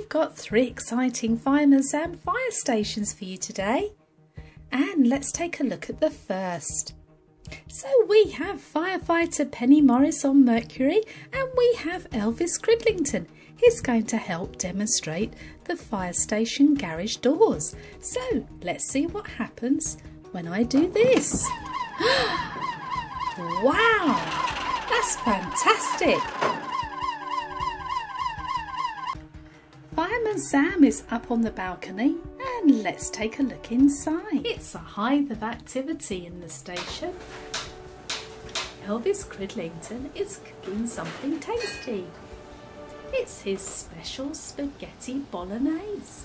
we've got three exciting Fireman Sam fire stations for you today. And let's take a look at the first. So we have firefighter Penny Morris on Mercury and we have Elvis Cridlington. He's going to help demonstrate the fire station garage doors. So let's see what happens when I do this. wow, that's fantastic. Sam is up on the balcony and let's take a look inside. It's a hive of activity in the station. Elvis Cridlington is cooking something tasty. It's his special spaghetti bolognese.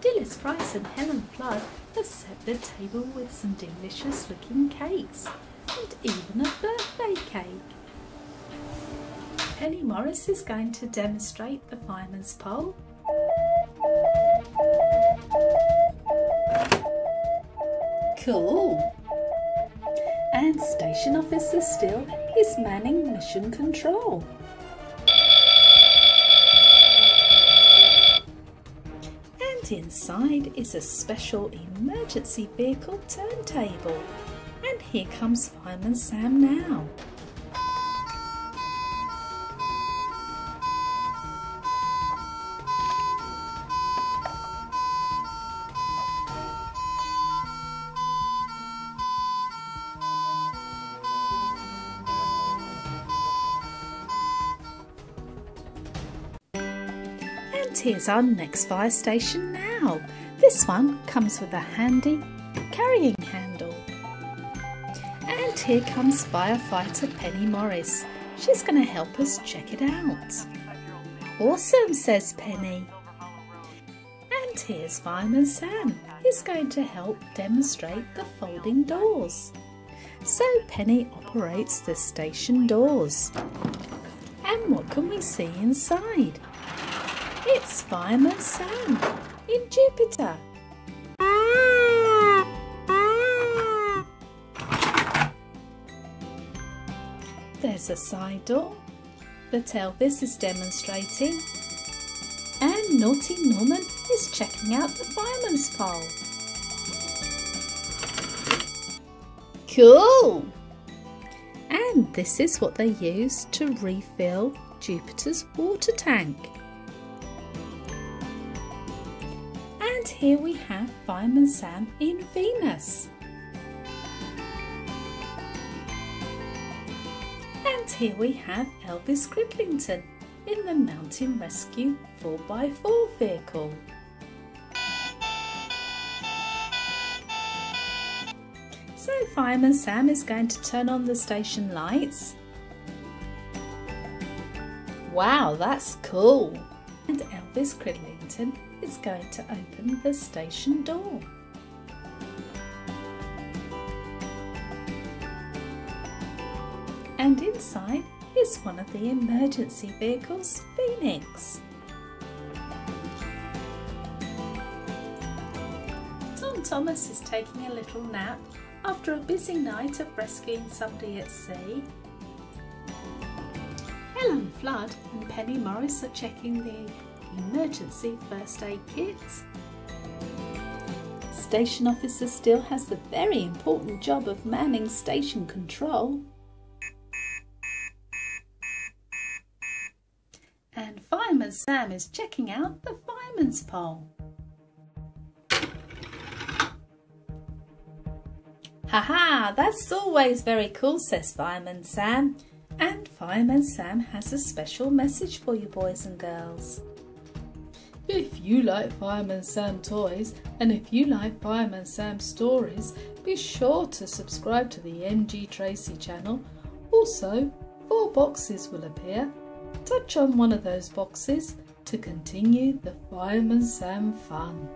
Dilys Price and Helen Flood have set the table with some delicious looking cakes and even a birthday cake. Penny Morris is going to demonstrate the fireman's pole. Cool! And Station Officer Steele is manning mission control. And inside is a special emergency vehicle turntable. And here comes Fireman Sam now. Here's our next fire station now. This one comes with a handy carrying handle. And here comes firefighter Penny Morris. She's going to help us check it out. Awesome, says Penny. And here's Fireman Sam. He's going to help demonstrate the folding doors. So Penny operates the station doors. And what can we see inside? It's Fireman Sam in Jupiter. There's a side door that Elvis is demonstrating. And Naughty Norman is checking out the fireman's pole. Cool! And this is what they use to refill Jupiter's water tank. Here we have Fireman Sam in Venus. And here we have Elvis Cridlington in the Mountain Rescue 4x4 vehicle. So Fireman Sam is going to turn on the station lights. Wow, that's cool! And Elvis Cridlington is going to open the station door. And inside is one of the emergency vehicles, Phoenix. Tom Thomas is taking a little nap after a busy night of rescuing somebody at sea. Helen Flood and Penny Morris are checking the emergency first aid kit. Station officer Steele has the very important job of manning station control. And Fireman Sam is checking out the fireman's pole. Haha, that's always very cool, says Fireman Sam. And Fireman Sam has a special message for you boys and girls. If you like Fireman Sam toys and if you like Fireman Sam stories, be sure to subscribe to the MG Tracey channel. Also, four boxes will appear. Touch on one of those boxes to continue the Fireman Sam fun.